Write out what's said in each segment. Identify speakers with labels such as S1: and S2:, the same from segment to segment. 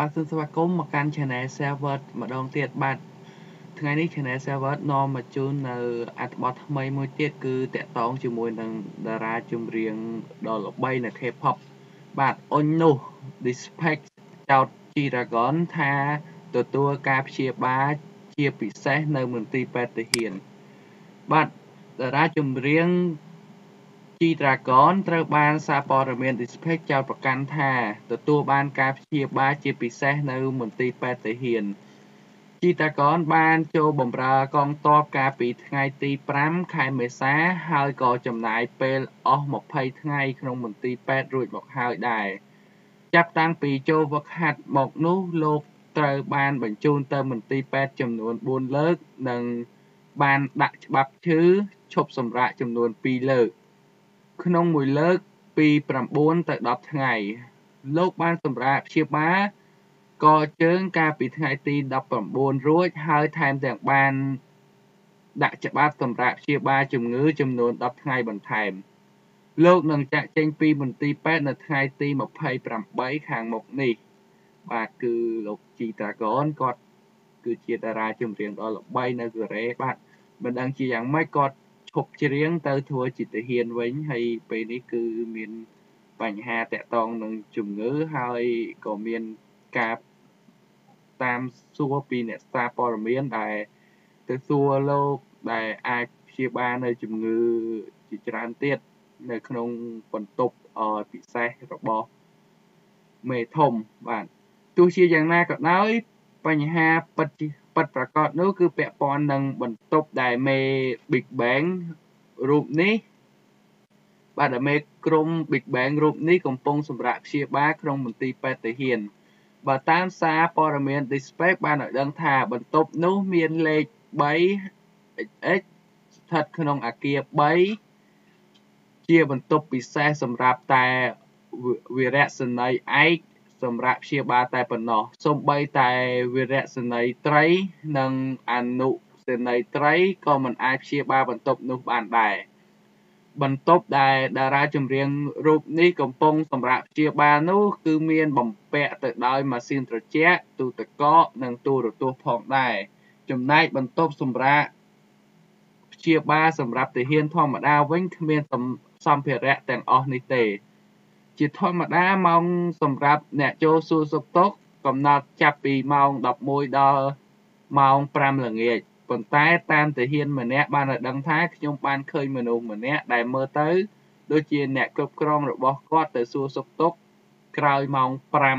S1: បាទសូមស្វាគមន៍មកកាន់ Channel Server ម្ដងទៀតបាទថ្ងៃនេះ Channel Server នាំមកជូននៅអត្ថបទថ្មីមួយទៀតគឺតកតងជាមួយនឹងតារាចម្រៀងដ៏ល្បីនៅ K-pop បាទអុញនោះ Dispatch ចោត G-Dragon ថាទទួលការព្យាបាលជាពិសេសនៅមន្ទីរពេទ្យទាហានបាទតារាចម្រៀង G Dragon ត្រូវបានសារព័ត៌មាន Dispatch ចោទប្រកាន់ថា ទទួលបានការព្យាបាលជាពិសេសនៅមន្ទីរពេទ្យទាហាន G Dragon បានចូលបម្រើកងទ័ពកាលពីថ្ងៃទី5ខែមេសា ហើយក៏ចំណាយពេលអស់20ថ្ងៃក្នុងមន្ទីរពេទ្យរួចមកហើយដែរចាប់តាំងពីចូលវឹកហាត់មកនោះលោកត្រូវបានបញ្ជូនទៅមន្ទីរពេទ្យចំនួន4លើក និងបានដាក់ច្បាប់ឈឺឈប់សម្រាកចំនួន2លើក ក្នុងមួយលើកពី9ទៅ10ថ្ងៃ លោកបានសម្រាប់ព្យាបាលកជើងកាលពីថ្ងៃទី19រួចហើយថែមទាំងបានដាក់ច្បាប់សម្រាប់ព្យាបាលជំងឺចំនួន10ថ្ងៃបន្ថែម លោកនឹងចាក់ចេញពីមន្ទីរពេទ្យនៅថ្ងៃទី28ខាងមុខនេះ បាទគឺលោកជីតាកនគាត់គឺជាតារាចម្រៀងដ៏ល្បីនៅកូរ៉េបាទមិនដឹងជាយ៉ាងម៉េចគាត់ ឈប់ច្រៀងទៅធ្វើជាទាហានវិញហើយពេលនេះគឺមានបញ្ហាតាក់ទងនឹងជំងឺហើយក៏មានការតាមសួរពីអ្នកសារព័ត៌មានដែលទៅសួរលោកដែលអាចព្យាបាលនៅជំងឺជាច្រើនទៀតនៅក្នុងបន្ទប់ពិសេសរបស់មេធំបាទទោះជាយ៉ាងណាក៏ដោយបញ្ហាពិត ពិតប្រាកដនោះគឺពាក់ព័ន្ធនឹងបន្ទប់ដែលមេ Big Bang រូបនេះបាទមេក្រុម Big Bang រូបនេះកំពុងសម្រាប់ព្យាបាលក្នុងមន្ទីរពេទ្យទាហានបើតាមសារព័ត៌មាន Dispatch បានឲ្យដឹងថាបន្ទប់នោះមានលេខ 3XX ស្ថិតក្នុងអគារ3ជាបន្ទប់ពិសេសសម្រាប់តែវីរៈសេនីយ៍ឯក សម្រាប់ព្យាបាលតែប៉ុណ្ណោះសូម្បីតែវីរៈសេនីយ៍ត្រី និងអនុសេនីយ៍ត្រីក៏មិនអាចព្យាបាលបន្ទប់នោះបានដែរបន្ទប់ដែលតារាចម្រៀងរូបនេះកំពុងសម្រាប់ព្យាបាលនោះគឺមានបំពាក់ទៅដោយម៉ាស៊ីនត្រជាក់ទូទឹកកកនិងទូរទស្សន៍ផងដែរចំណែកបន្ទប់សម្រាប់ព្យាបាលសម្រាប់ទាហានធម្មតាវិញគ្មានសម្ភារៈទាំងអស់នេះទេ ជាធម្មតាម៉ោងសម្រាប់អ្នកចូលសួរសុខទុក្ខកំណត់ចាប់ពីម៉ោង11ដល់ម៉ោង5ល្ងាចប៉ុន្តែតាមទាហានម្នាក់បានឲ្យដឹងថាខ្ញុំបានឃើញមនុស្សម្នាក់ដែលមើលទៅដូចជាអ្នកគ្រប់គ្រងរបស់គាត់ទៅសួរសុខទុក្ខក្រោយម៉ោង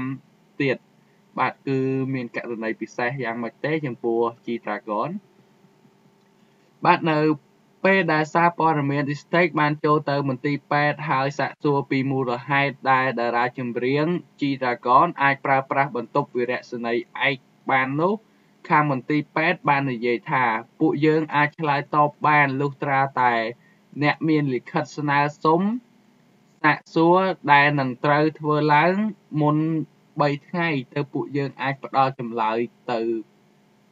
S1: 5ទៀតបាទគឺមានករណីពិសេសយ៉ាងម៉េចទេចំពោះ G Dragon បាទនៅ ពេលដែលសារព័ត៌មាន District បានចូលទៅមន្ទីរពេទ្យហើយសាកសួរពីមូលហេតុដែលតារាចម្រៀង G Dragon អាចប្រើប្រាស់បន្ទប់វីរៈសេនីយ៍ឯកបាននោះ ខាងមន្ទីរពេទ្យបាននិយាយថា ពួកយើងអាចឆ្លើយតបបានលុះត្រាតែ អ្នកមានលិខិតស្នើសុំសាកសួរដែលនឹងត្រូវធ្វើឡើងមុន3ថ្ងៃទៅពួកយើងអាចផ្ដល់ចម្លើយទៅ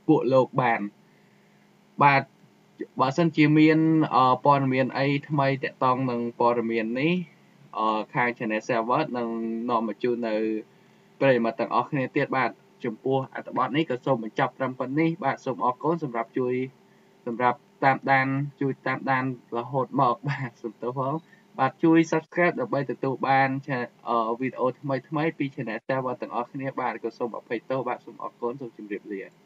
S1: ពួកលោកបានបាទ បើសិនជាមានព័ត៌មានអីថ្មីតាក់ទងនឹងព័ត៌មាននេះខាង Channel Server នឹងនាំមកជូននៅប្រិយមិត្តទាំងអស់គ្នាទៀតបាទចំពោះអត្ថបទនេះក៏សូមបញ្ចប់ត្រឹមប៉ុណ្នេះបាទសូមអរគុណសម្រាប់ជួយសម្រាប់តាមដានជួយតាមដានរហូតមកបាទសូមទោសផងបាទជួយ Subscribe ដើម្បីទទួលបានវីដេអូថ្មីថ្មីពី Channel Server ទាំងអស់គ្នាបាទក៏សូមអភ័យទោសបាទសូមអរគុណសូមជម្រាបលា